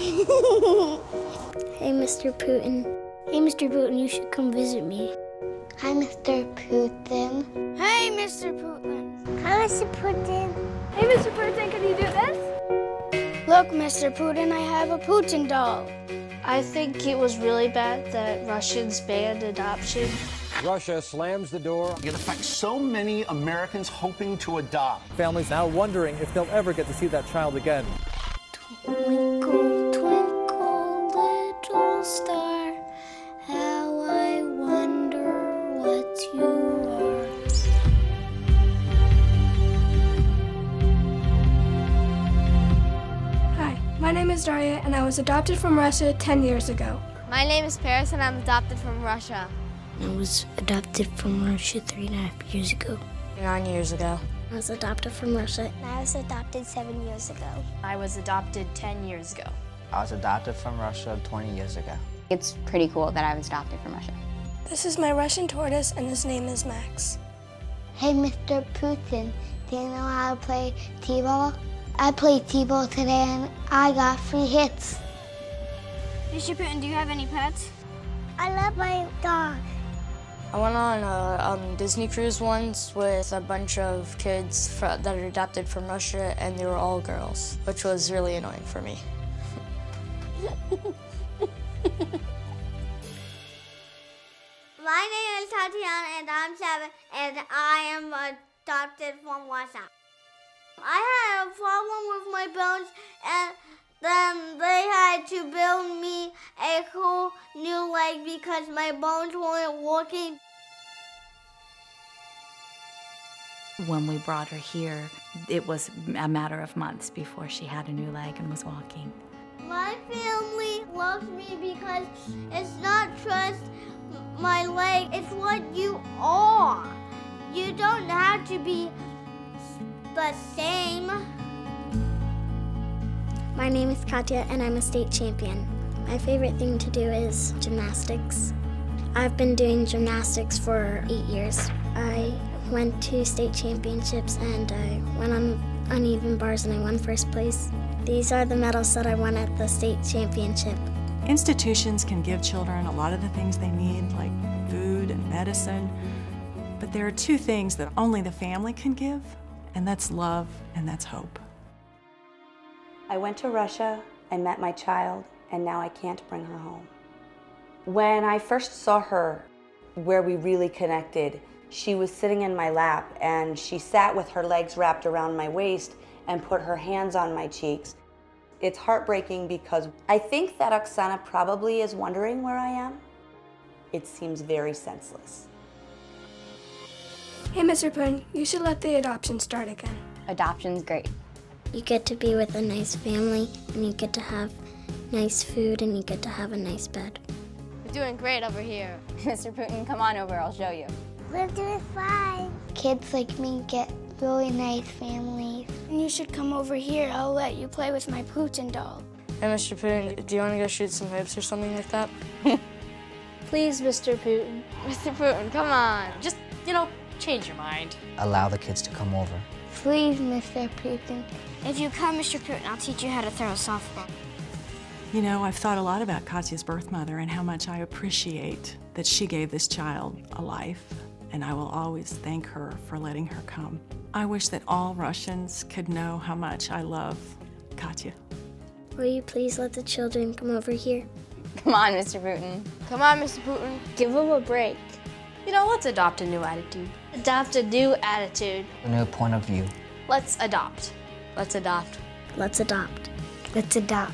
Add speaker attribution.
Speaker 1: hey, Mr. Putin. Hey, Mr. Putin, you should come visit me. Hi, Mr. Putin.
Speaker 2: Hey, Mr. Putin.
Speaker 1: Hi, Mr. Putin.
Speaker 2: Hey, Mr. Putin, can you do this? Look, Mr. Putin, I have a Putin doll.
Speaker 3: I think it was really bad that Russians banned adoption.
Speaker 4: Russia slams the door.
Speaker 5: It affects so many Americans hoping to adopt.
Speaker 6: Families now wondering if they'll ever get to see that child again.
Speaker 2: Is Daria, and I was adopted from Russia 10 years ago.
Speaker 7: My name is Paris, and I'm adopted from Russia.
Speaker 1: I was adopted from Russia three and a half years ago.
Speaker 3: Nine years ago.
Speaker 1: I was adopted from Russia.
Speaker 7: I was adopted seven years ago.
Speaker 3: I was adopted 10 years ago.
Speaker 8: I was adopted from Russia 20 years ago.
Speaker 9: It's pretty cool that I was adopted from Russia.
Speaker 2: This is my Russian tortoise, and his name is Max.
Speaker 1: Hey, Mr. Putin, do you know how to play T-ball? I played T-ball today and I got three hits.
Speaker 7: Mr. Putin, do you have any pets?
Speaker 1: I love my dog.
Speaker 3: I went on a um, Disney cruise once with a bunch of kids fr- that are adopted from Russia, and they were all girls, which was really annoying for me.
Speaker 7: My name is Tatiana, and I'm seven, and I am adopted from Russia. I had a problem with my bones, and then they had to build me a whole new leg because my bones weren't working.
Speaker 10: When we brought her here, it was a matter of months before she had a new leg and was walking.
Speaker 7: My family loves me because it's not just my leg, it's what you are. You don't have to be the same.
Speaker 1: My name is Katya and I'm a state champion. My favorite thing to do is gymnastics. I've been doing gymnastics for eight years. I went to state championships and I went on uneven bars and I won first place. These are the medals that I won at the state championship.
Speaker 11: Institutions can give children a lot of the things they need, like food and medicine, but there are two things that only the family can give, and that's love and that's hope.
Speaker 12: I went to Russia, I met my child, and now I can't bring her home. When I first saw her, where we really connected, she was sitting in my lap and she sat with her legs wrapped around my waist and put her hands on my cheeks. It's heartbreaking because I think that Oksana probably is wondering where I am. It seems very senseless.
Speaker 2: Hey, Mr. Putin, you should let the adoption start again.
Speaker 9: Adoption's great.
Speaker 1: You get to be with a nice family and you get to have nice food and you get to have a nice bed.
Speaker 7: We're doing great over here.
Speaker 9: Mr. Putin, come on over, I'll show you.
Speaker 1: We're doing fine. Kids like me get really nice families.
Speaker 2: And you should come over here. I'll let you play with my Putin doll.
Speaker 3: Hey, Mr. Putin, do you want to go shoot some hoops or something like that?
Speaker 7: Please, Mr. Putin. Mr. Putin, come on.
Speaker 3: Just, you know, change your mind.
Speaker 8: Allow the kids to come over.
Speaker 1: Please, Mr. Putin.
Speaker 7: If you come, Mr. Putin, I'll teach you how to throw a softball.
Speaker 11: You know, I've thought a lot about Katya's birth mother and how much I appreciate that she gave this child a life, and I will always thank her for letting her come. I wish that all Russians could know how much I love Katya.
Speaker 1: Will you please let the children come over here?
Speaker 9: Come on, Mr. Putin.
Speaker 7: Come on, Mr. Putin.
Speaker 3: Give them a break. You know, let's adopt a new attitude. Adopt a new attitude.
Speaker 8: A new point of view.
Speaker 3: Let's adopt. Let's adopt.
Speaker 1: Let's adopt. Let's adopt.